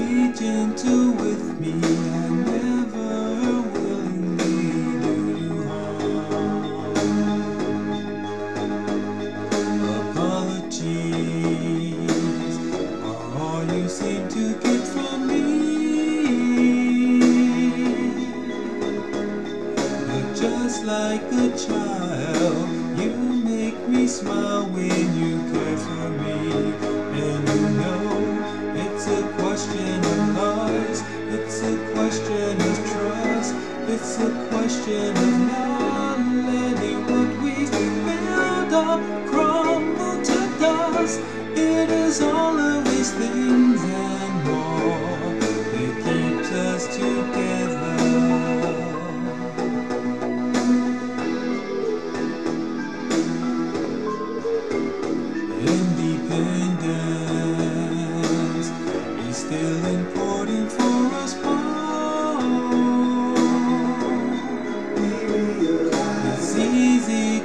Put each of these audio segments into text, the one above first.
be gentle with me. I never willingly do harm. Apologies are all you seem to get from me. But just like a child, you make me smile when you care for me. And you know it's a question of not letting what we build up crumble to dust. It is all of these things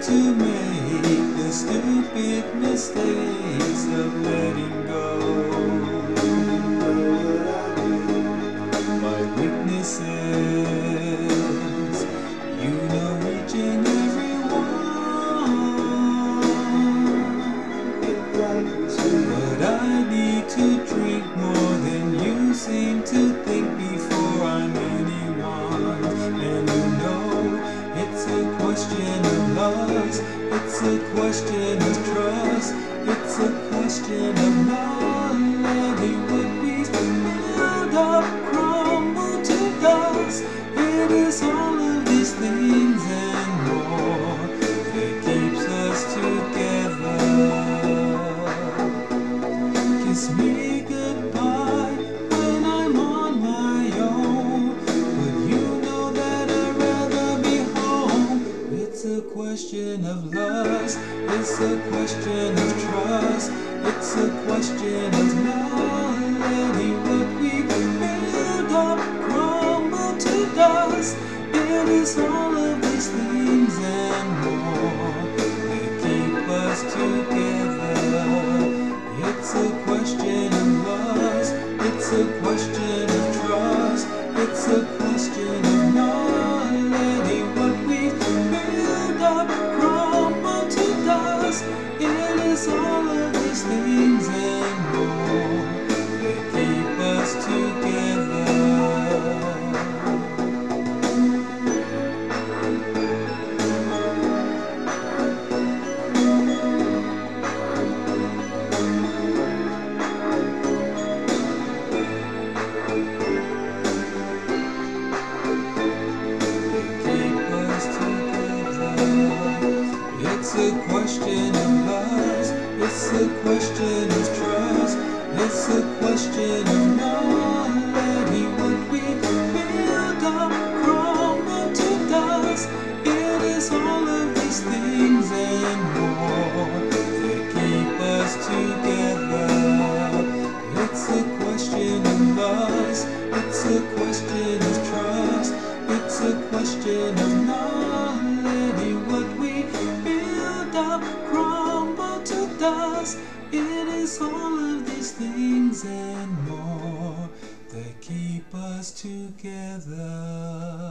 to make the stupid mistakes of letting go. My weaknesses, you know each and every one. But I need to drink more than you seem to think before I'm. Loss, it's a question of trust, it's a question of not letting what we build up crumble to dust. It is all of these things and more that keeps us together. Kiss me question of lust, it's a question of trust, it's a question of not letting what we build up crumble to dust. It is all of these things and more that keep us together. It's a question all of these things and more a question of trust, it's a question of not letting what we build up crumble to dust. It is all of these things and more that keep us together. It's a question of lust, it's a question of trust, it's a question of not all of these things and more that keep us together.